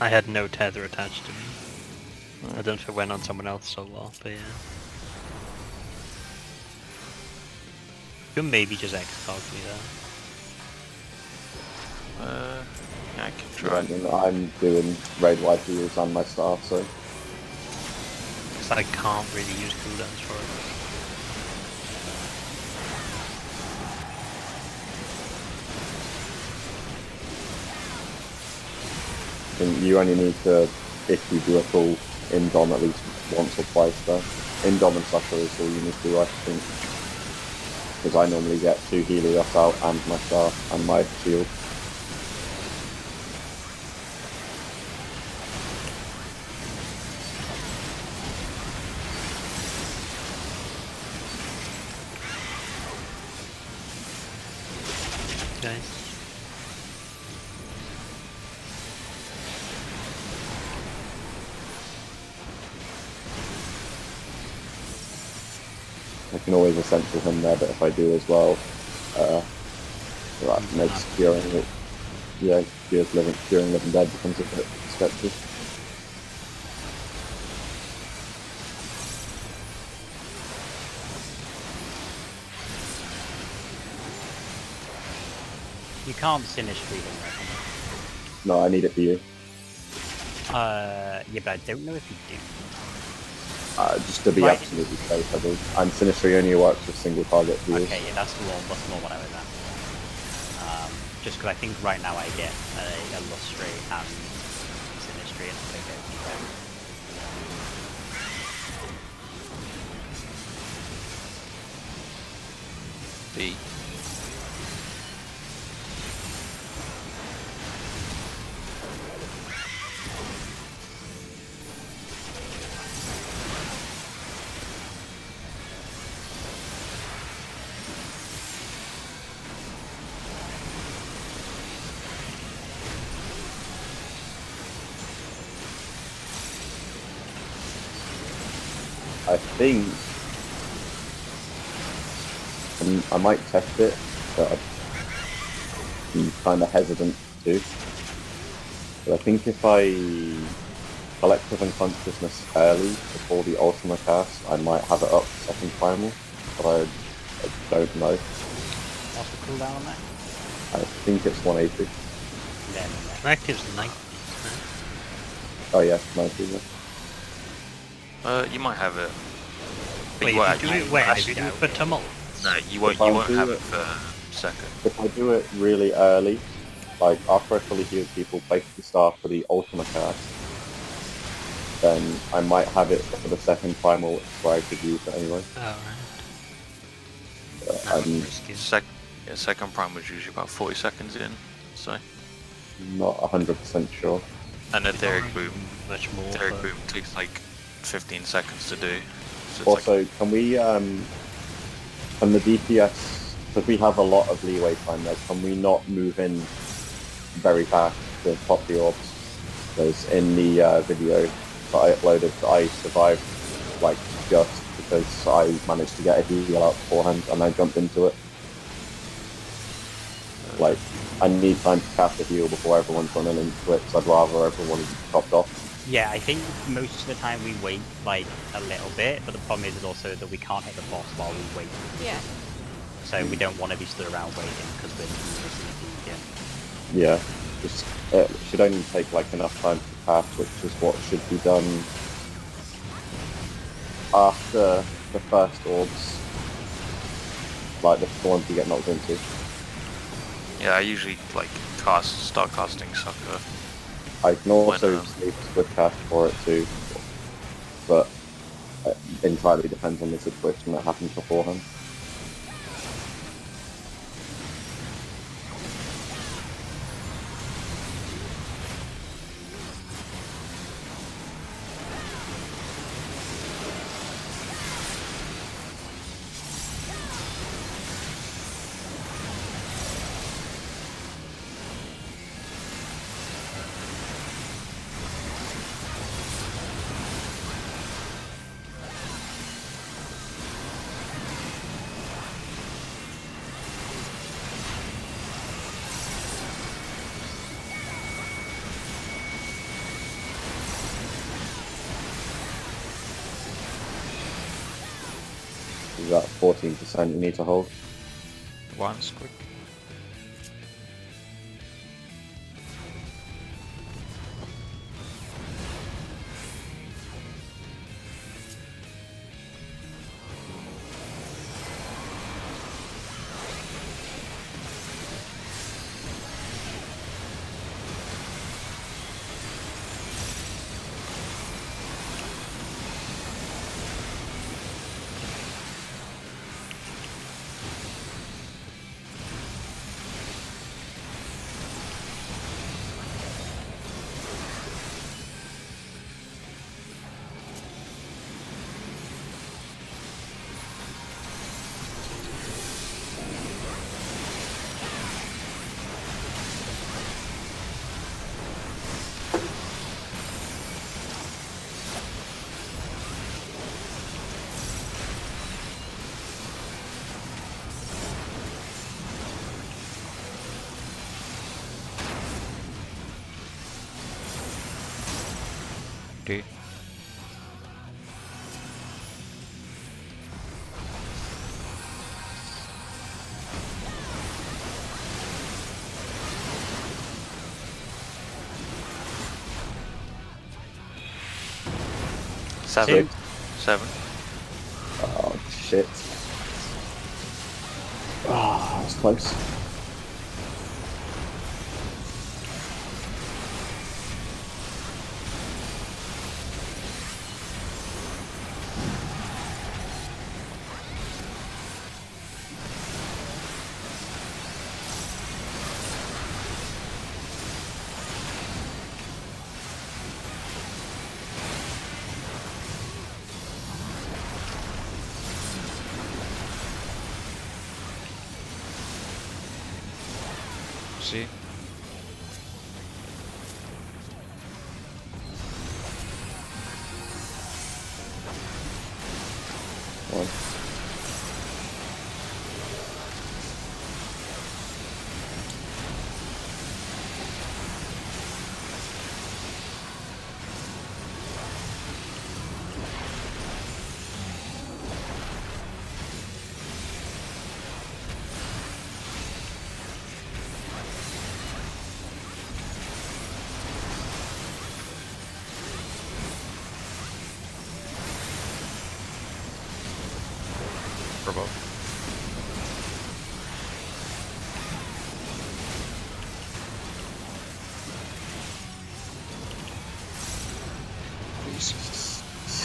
I had no tether attached to me. I don't know if it went on someone else so well, but yeah. You can maybe just X-Talk me there. Uh, yeah, I can try. I mean, I'm doing raid wipe use on my staff, so. Because I can't really use cooldowns for it. You only need to, if you do a full indom at least once or twice though. Indom and Succor is all you need to do, I think. Because I normally get two Helios out and my star and my shield. Always him there, but if I do as well, uh, that makes curing it, yeah, cures living, curing living dead becomes a bit sketchy. You can't Synastry him, right? No, I need it for you. Uh, yeah, but I don't know if you do. Uh, just to be right. absolutely safe, I think. And Synastry only works with single target views. Okay, yeah, that's the one. that's more what I was at. Um, just because I think right now I get a, a Lustray and Synastry and I think B. I think I might test it, but I'm kind of hesitant to. But I think if I collective unconsciousness early before the Ultima cast, I might have it up second primal, but I, I don't know. What's the cooldown on that? I think it's 180. Yeah, Active's 90. Oh yeah, 90. Yeah. Uh, you might have it. Wait, you if you do it where? If you do it for tumult? No, you won't. You won't have it, it for second. If I do it really early, like after I fully heal people, place the staff for the ultimate cast, then I might have it for the second primal where I could use it anyway. Oh, right. Um, Sec yeah, second prime was usually about 40 seconds in, so. Not 100% sure. And a Aetheric Boom, much more. Aetheric Boom takes like 15 seconds to do. So also, like... can we, um, can the DPS, because we have a lot of leeway time there, can we not move in very fast to pop the orbs? Because in the uh, video that I uploaded, I survived like just because I managed to get a heal out beforehand and I jumped into it. Like, I need time to cast a heal before everyone's running into it, so I'd rather everyone chopped off. Yeah, I think most of the time we wait like a little bit, but the problem is, is also that we can't hit the boss while we wait. Yeah. So we don't want to be stood around waiting because we're missing again. Yeah, just it should only take like enough time to pass, which is what should be done after the first orbs, like the ones you get knocked into. Yeah, I usually like cast start casting succor I can also when, sleep with cash for it too, but it entirely depends on the situation that happens beforehand. That 14% you need to hold? Once quick. Okay. Seven. Two. Seven. Oh, shit. Ah, that was close. See? For both.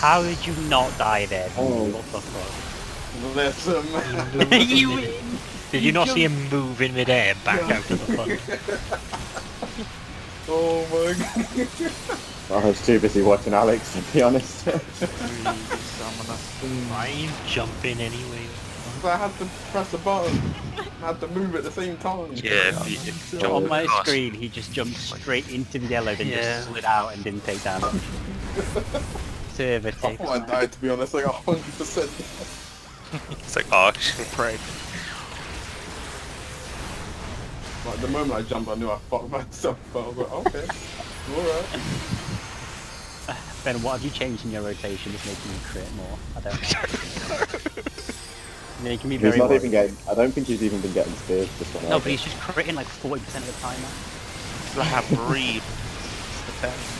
How did you not die there? Oh. What the fuck? Listen, man. you win! Did you not see him move in midair back out to the front? Oh my god. I was too busy watching Alex, to be honest. Fine, jump in anyway. So I had to press the button. I had to move at the same time. Yeah, if you, if you jump On my across- screen, he just jumped straight into the yellow, then Yeah. just slid out and didn't take damage. Server I takes. thought I died to be honest, like a hundred percent. It's like, oh shit. Pray. Like the moment I jumped, I knew I fucked myself. But I was like, okay, alright. Ben, what have you changed in your rotation that's making you crit more? I don't know. making me he's very not worried. even getting. I don't think he's even been getting speared this one. No, but he's just critting like 40% of the time now. It's like I breathe.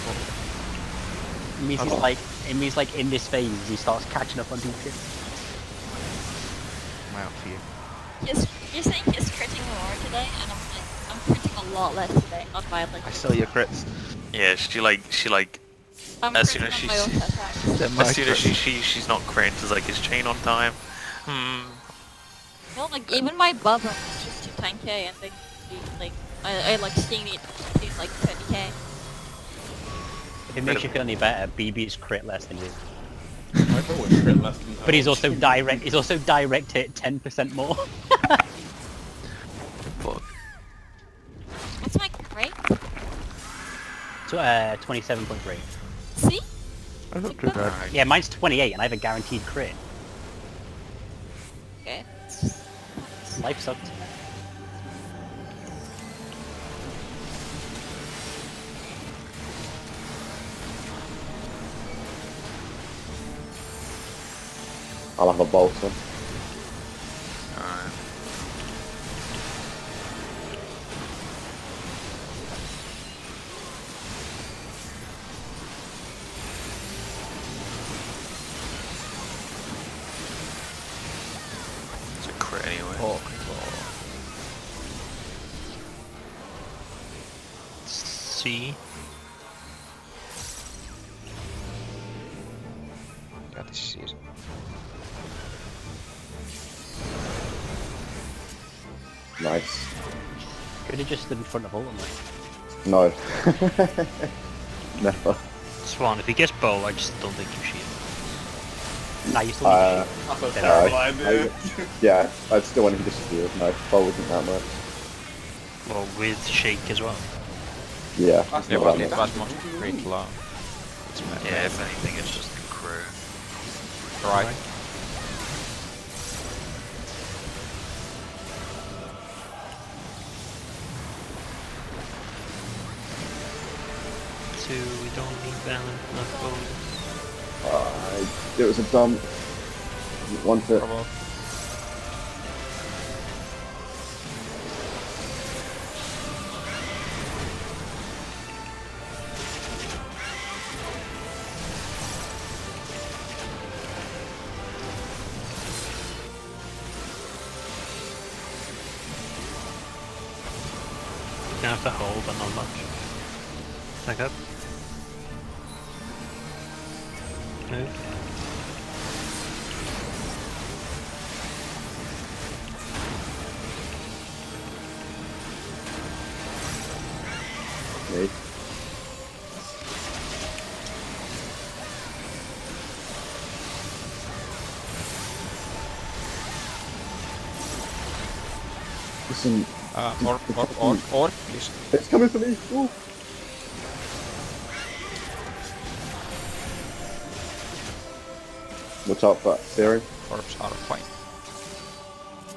It means he's like, it means like in this phase he starts catching up on DP. Wow, for you. He's, you're saying he's critting more today, and I'm critting a lot less today, not by like. I saw your crits. Yeah, she like, she like, I'm as soon as on she my s- auto attacks. They're my as soon as she, she she's not crit, it's like, is chain on time? Hmm. No, like even my buff is just to 10k, and then like I, I like seeing it do like 30k. If it makes you feel any better, BB's crit less than you. I've always crit less than But he's also direct, he's also direct hit 10% more. uh, 27.3. See? I not too bad. alright. Yeah, mine's 28 and I have a guaranteed crit. Okay. it's just- Life sucks. I'll have a for anyway. Oh. oh. See? Got the shit. Nice. Could have just stood in front of Ultimate. No. Never. Swan, if he gets bowl, I just don't think you should. Nah, you still need Uh, to shoot. That's a Then terrible I- yeah, I'd still want him to shield. No, bow isn't that much. Well, with shake as well. Yeah, That's Yeah, not but that it much. was much great low. Yeah, if anything, it's just the crew. Right. Two, we don't need balance, not bow. Uh, it was a dump. Didn't Want it. Provoke. You have to hold, but not much. Back up. Me. Listen, Uh, or, or, or, or, please. it's coming for me. Ooh. Watch out for that steering. Orbs are fine.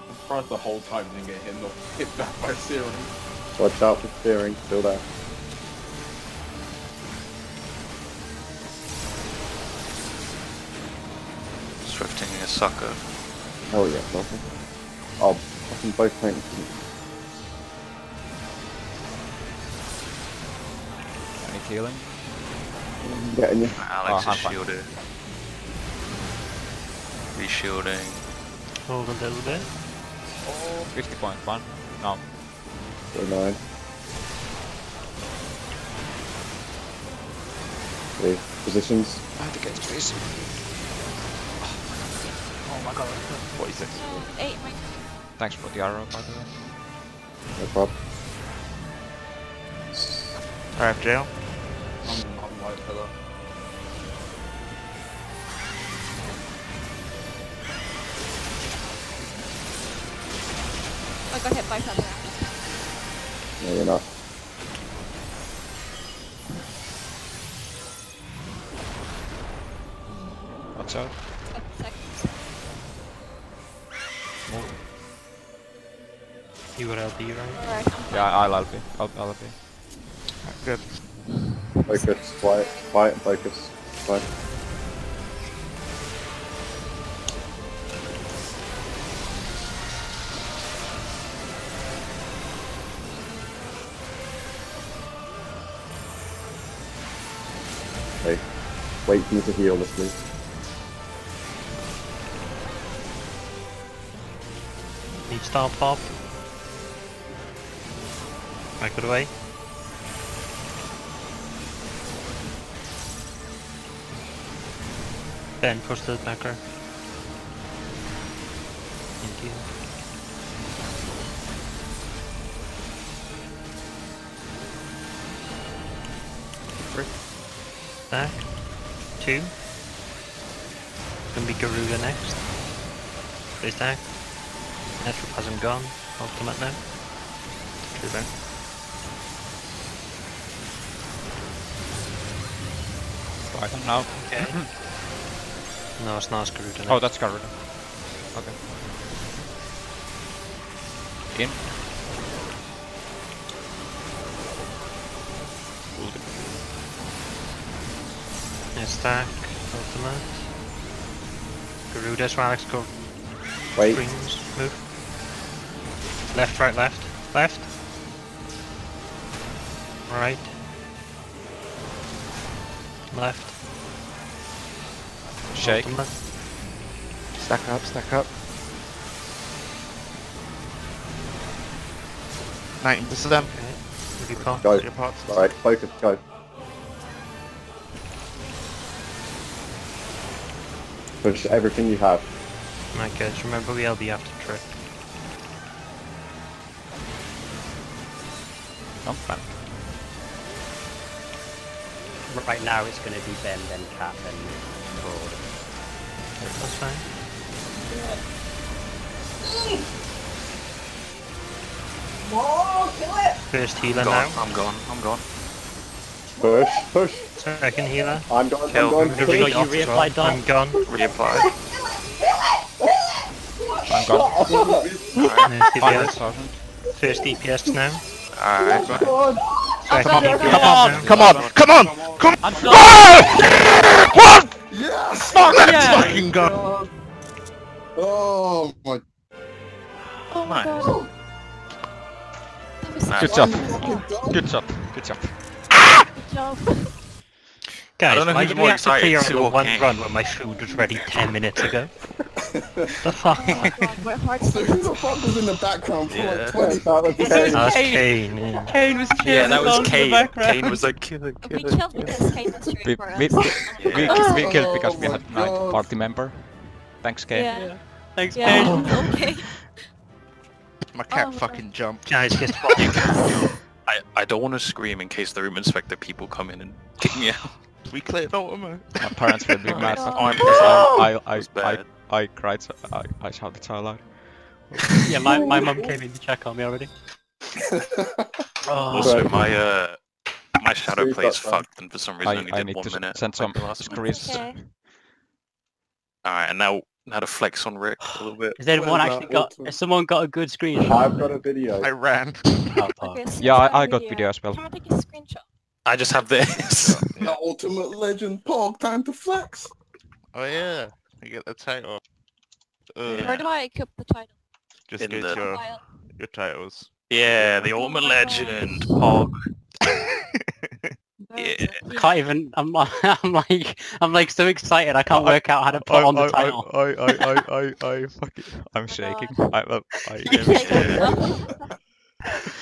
I'm surprised the whole time didn't get hit, not hit back by Serum. Watch out for steering. Still there. Swifting a succor. Oh yeah, nothing. Oh, fucking both tanks. Any healing? Getting you. Alex Oh, is I'm fine. Shielded. Reshielding. Hold a little bit. 50.1. No. So nine. Okay, positions. I have to get this. Oh my god. What is it? No, eight, my Thanks for the arrow, by the way. No problem. Alright, jail. I'm, I'm white pillar. Got hit by Feather. No, you're not. Watch out. Seven seconds. Oh. Move. You were LB, right? Alright, Yeah, I'll, I'll be. I'll, I'll be. Good. Focus. Quiet. Quiet and focus. Fine. Wait for me to heal this, please. Need star pop. Away. Ben, push the backer. Thank you. Back. Two. Gonna be Garuda next. Please. Netrup hasn't gone. Ultimate now. True then. Right, and now. Okay. no, it's not Garuda Oh, now. that's Garuda. Okay. In. Stack. Ultimate. Garuda, so Alex go Wait. Screens, move. Left, right, left, left. Right. Left. Shake. Ultimate. Stack up, stack up. 19%. Okay. You can't. Go. Your parts. Alright, focus, go. Push everything you have. Right guys, remember we LB after trick. I'm fine. Right now it's going to be Ben, then Cap, then Broad. That's fine. More, kill it! First healer Gone. now. I'm gone. I'm gone. Push, push. Second healer. I'm gone, Kill. I'm gone. Everybody Push. off as well. reapplied? I'm gone. Reapply. I'm gone. There's the Fire others. sergeant. First DPS now. Alright. God. Second DPS Come on, come on, come on, come I'm on! done! What? Yes! Yeah. Fucking gun. Oh my Oh my Nice. god. That was Nice. Good job. Good job. Good job. A good job. Guys, don't know why who's did more we have to excited, clear out Sue one Kane? run when my food was ready 10 minutes ago? the fuck? Oh my god, my heart's So who the fuck was in the background for Yeah. like 20 That was Kane. That was Kane. Kane, yeah. Kane was Yeah, that was on in the Kane. Kane was like, kill it, kill it. killed because Kane was We, for us. we, we, we, Yeah. we killed oh. because we Oh had my night party member. Thanks, Kane. Yeah. Thanks, Yeah. Kane. okay. My cat Oh my fucking jumped. Guys, guess what? I, I don't want to scream in case the room inspector people come in and kick me out. We cleared Ultima. My parents will be Oh mad. God. I'm because I, I, It's I, I, bad. I cried, so I, I shouted so loud. Yeah, my, my mum came in to check on me already. Oh, Also, Right. my uh, my shadow Sue's play is fucked, and for some reason I, only I did need one to minute. send some like last screens. Okay. Alright, and now now a flex on Rick a little bit. Has anyone actually that? got? Has someone got a good screenshot? I've got a video. I ran. Oh. Okay, so Yeah, I, I got got video. video as well. Can I take a screenshot? I just have this. The ultimate legend Pog time to flex. Oh yeah. You get the title. Uh, Where do I equip the title? Just In go the- to your, File. your titles. yeah, the ultimate legend, Pog. Where is Yeah. it? I can't even. I'm, I'm like, I'm like so excited. I can't I- work out how to put on the I, title. I, I, I, I, I, I, fucking, I'm shaking. I, I, I, Yeah.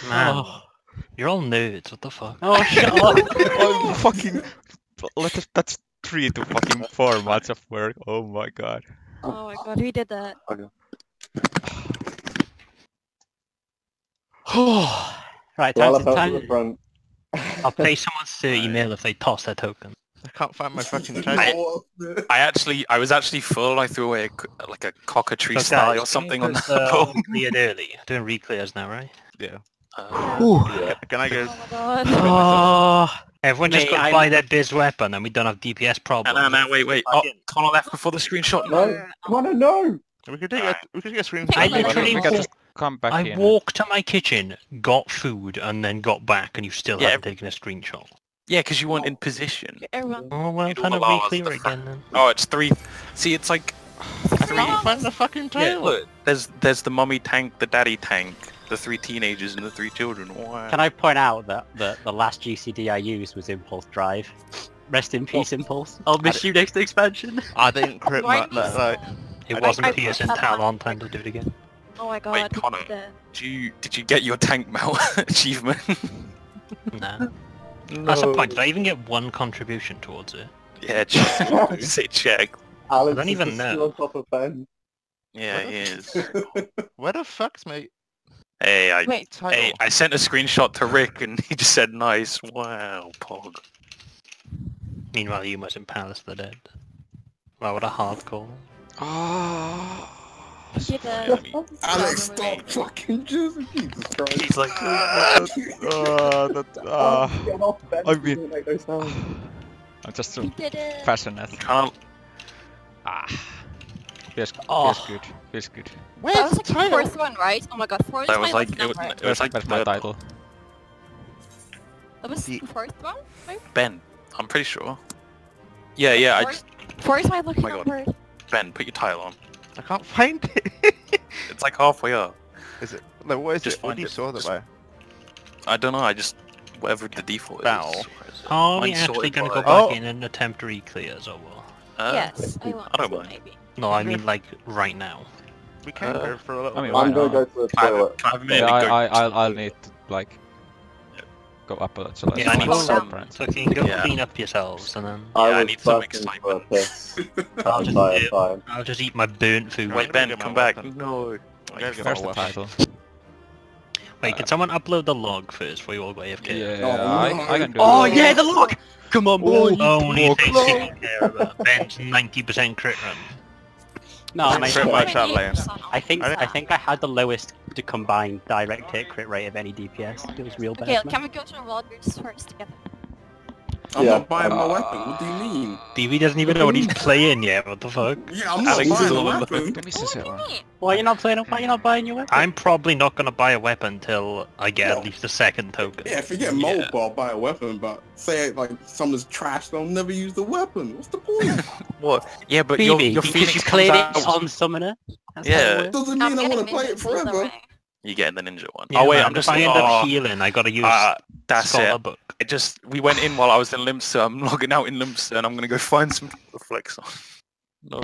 Man, Oh, you're all nerds, what the fuck? oh shut up! I'm fucking. Let us, that's three to fucking four months of work. Oh my god. Oh my god, we did that. right, time Well, to up the time. Front. I'll pay someone's 30 mil if they toss their token. I can't find my fucking I- I actually, I was actually full. I threw away a, c- like a cockatrice So style or something on because, that uh, boat. we cleared early. Doing reclears now, right? yeah. Uh, Yeah. Can I go? Oh my god. Oh, Everyone just Mate, got to I'm- buy their biz weapon and we don't have DPS no, problems. no, no, wait, wait. Oh, Connor left before the screenshot. No, Connor, no! We could take a we could take a screen. I I literally we can walked, just come back I in. walked to my kitchen, got food, and then got back, and you still Yeah. haven't taken a screenshot. Yeah, because you weren't in position. Everyone. Oh well, You'd kind of all allow re-clear again then. Oh, it's three. See, it's like three. Stop. Find the fucking Yeah, look. There's there's the mummy tank, the daddy tank, the three teenagers, and the three children. Wow. can I point out that the, the last GCD I used was Impulse Drive? Rest in peace, Impulse. I'll miss you next expansion. I didn't crit Why my that you- like. It I- wasn't I- Pierce I- until on time to do it again. Oh my god. Wait, did Connor. that. Did you did you get your tank mount achievement? Nah. That's a point. Did I even get one contribution towards it? yeah, check. say check. Alex don't even know. on top of Ben. Yeah, he is. Where the fuck's my Hey, I Wait, title? hey, I sent a screenshot to Rick, and he just said nice. Wow, Pog. Meanwhile, you must in Palace of the Dead. Wow, what a hardcore. call. Oh. We. Yeah, I mean, Alex, stop fucking juicing. Jesus Christ. he's like, Uh, that, uh, Get off, Ben. I mean- Don't make those sounds. I'm just so it. passionate. kind of. Ah. Feels, Oh. feels good. Feels good. Where's That was the like the title? fourth one, right? Oh my god, fourth is That my was like last it was, it was like That's my title. That was The- the fourth one? Right? Ben. I'm pretty sure. Yeah, yeah. I Four- just Four is my lucky my God. number. Ben, put your title on. I can't find it. It's like halfway up. is it? Like, what is Just it? What do you it. saw that Just- way? I don't know. I just whatever the default Bow. is. Are we Mine's actually going to go back Oh. in and attempt reclears or what? Uh, yes, I want I don't to, mind. maybe. No, I mean like right now. We can Uh, go for a little I mean, I'm gonna go to the Can toilet. Five, five yeah, I, I, I'll, I'll need to, like, go up a so Yeah, I need some. friends. So can go Yeah. clean up yourselves, and then I Yeah, I was need some bursting for a excitement. piss I'll just, entire do- time. I'll just eat my burnt food. Wait, Wait, Ben, come back. weapon. No. I There's the title. Wait, can uh, someone upload the log first before you all go AFK? Yeah, Oh, I, no. I can do Oh yeah, the log! Come on, boy! Only More things close. you care about. Ben's 90% crit run. No, Pretty mate. much I, that. I think I- I think I had the lowest to combine direct hit crit rate of any DPS. It was real bad. Okay, man. can we go to the Rogers first together? I'm Yeah, not buying my uh, weapon. What do you mean? DV doesn't even know what he's playing yet, what the fuck? Yeah, I'm not Alex is buying all the in the- weapon. Let me see What this do you one. mean? Why are you not playing? Why are you not buying your weapon? I'm probably not gonna buy a weapon until I get No. at least a second token. Yeah, if you get Yeah. mobile, I'll buy a weapon, but say like someone's trash, they'll never use the weapon. What's the point? What? Yeah, but your, BB, your because Phoenix you comes cleared out. it on Summoner. That's Yeah. it. Doesn't I'm mean I want to play it forever. way. You get the ninja one. Yeah, oh wait, man, I'm just. if I end oh, up healing, I gotta use ah, that's Scholar it. Book. It just we went in while I was in Limster. I'm logging out in Limster, and I'm gonna go find some reflex on. No,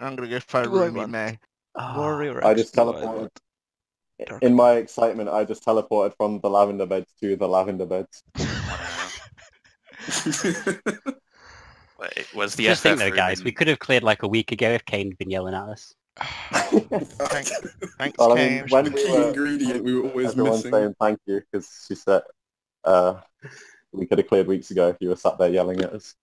I'm gonna go find Do I Rumi want- May. Ah. Warrior I X, just teleported. Dark. In my excitement, I just teleported from the lavender beds to the lavender beds. Wait, was the Just think though, guys, we could have cleared like a week ago if Kane had been yelling at us. Thanks, thanks, Well, I mean, Kane. when the we key were, ingredient we were always everyone's missing. saying thank you because she said uh, we could have cleared weeks ago if you were sat there yelling at us.